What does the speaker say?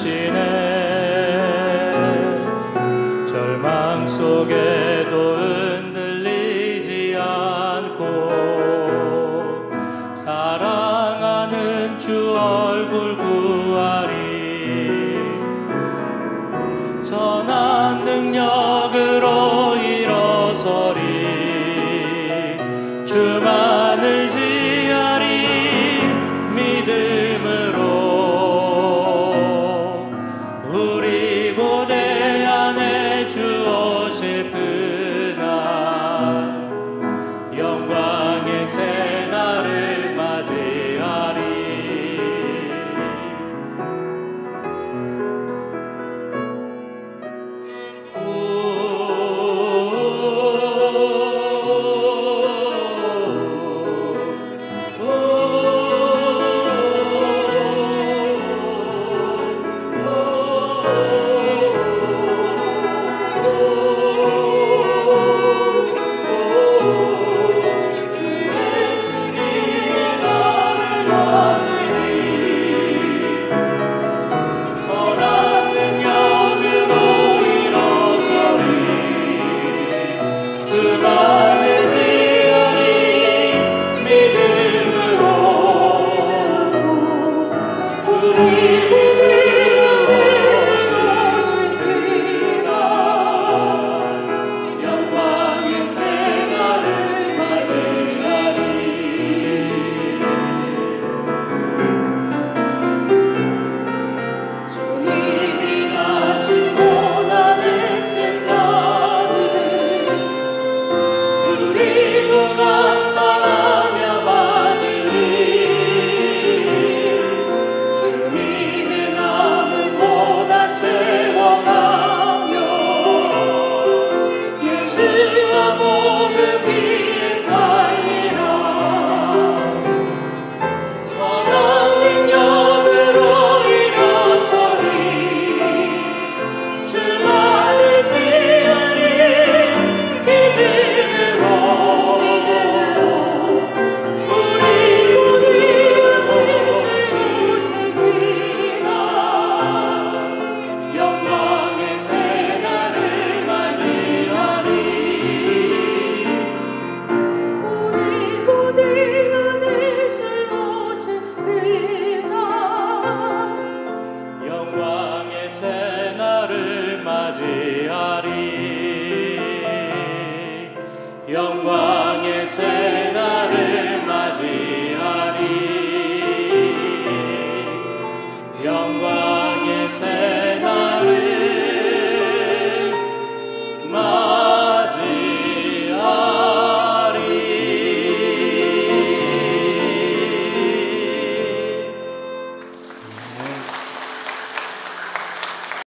주시네 절망 속에도 흔들리지 않고 사랑하는 주 얼굴 구하리. 선한 능력으로 일어서리. 주만을 Love. 새 날을 맞이